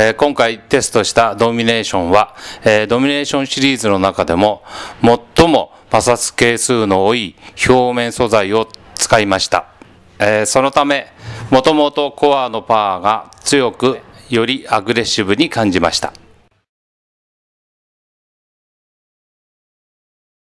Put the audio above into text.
え今回テストしたドミネーションは、えドミネーションシリーズの中でも最も摩擦係数の多い表面素材を使いました。えそのため、もともとコアのパワーが強く、よりアグレッシブに感じました。